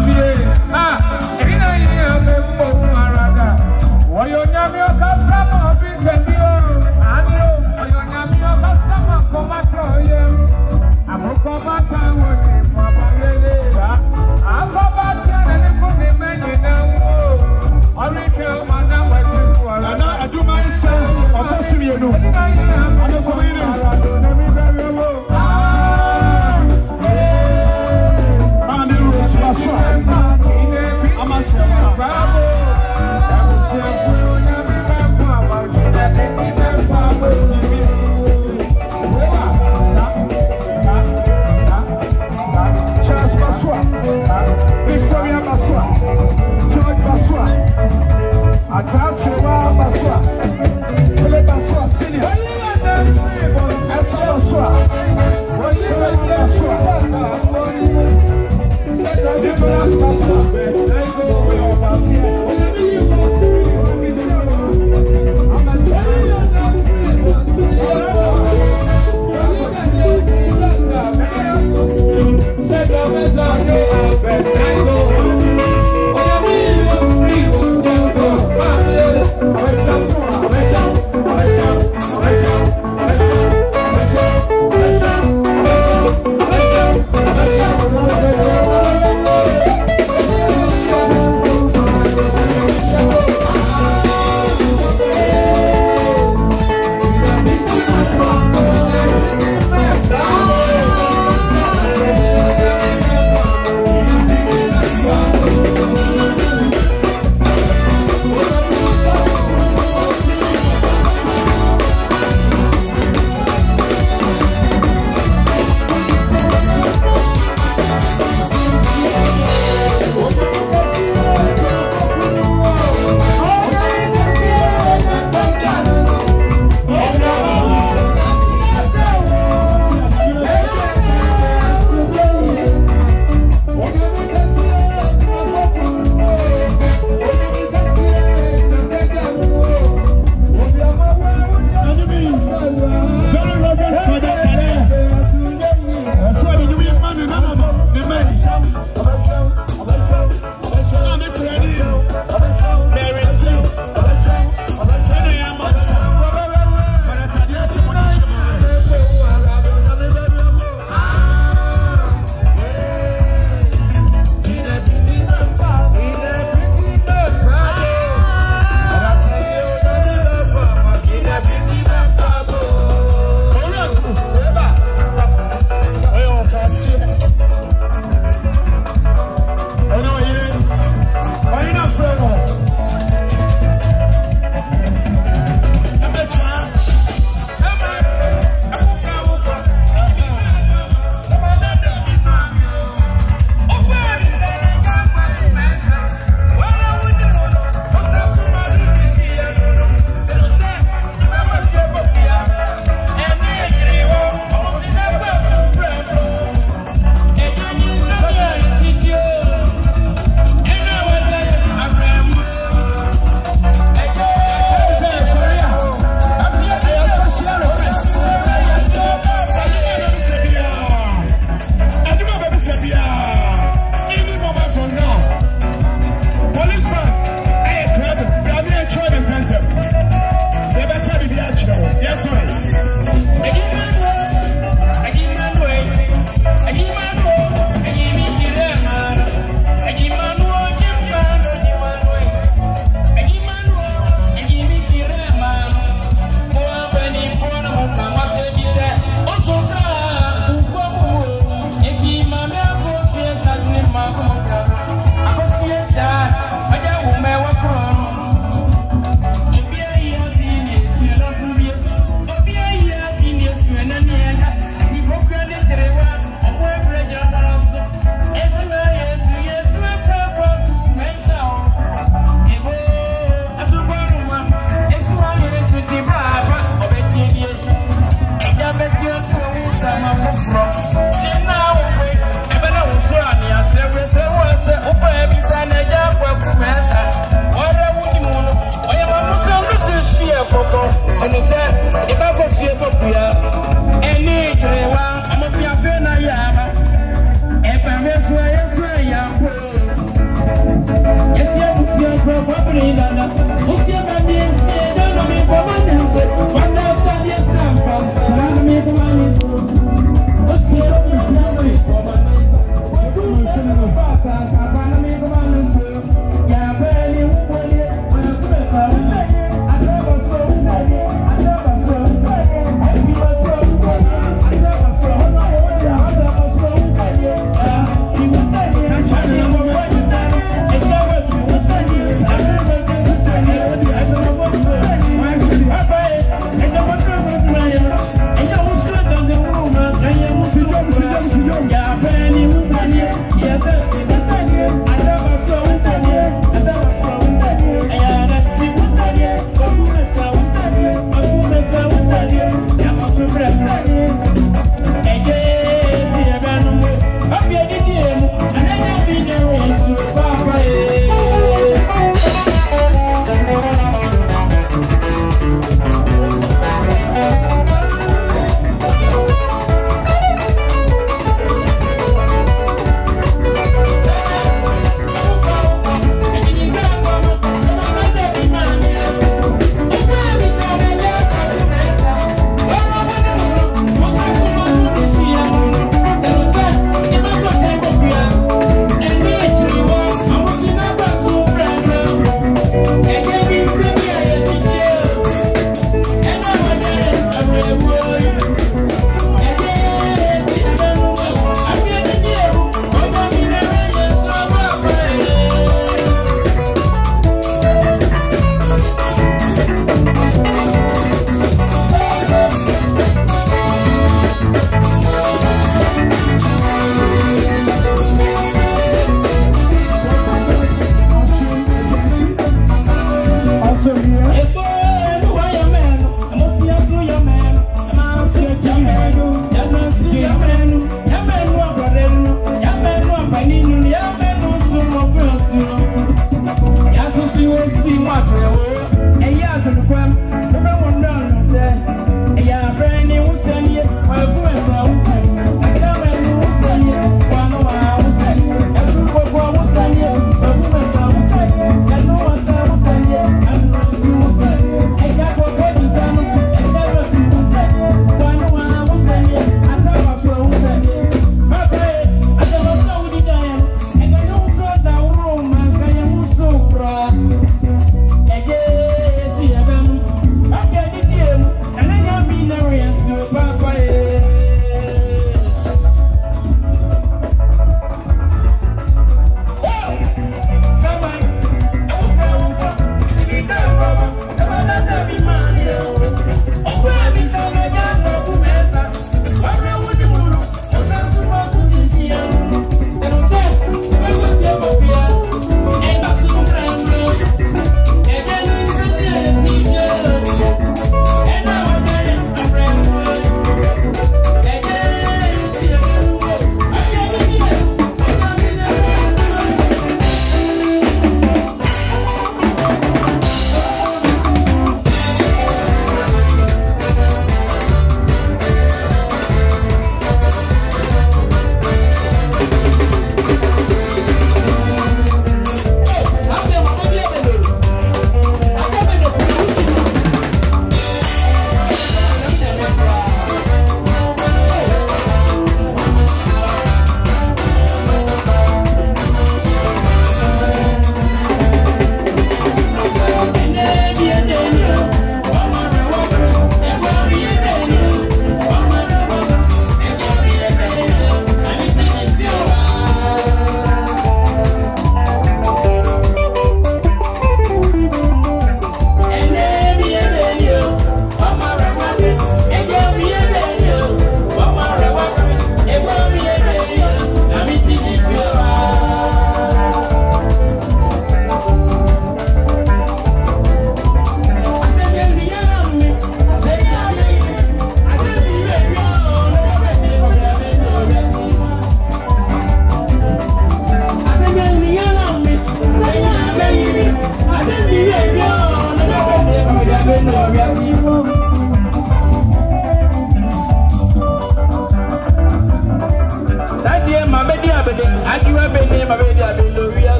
Màmí wiase mu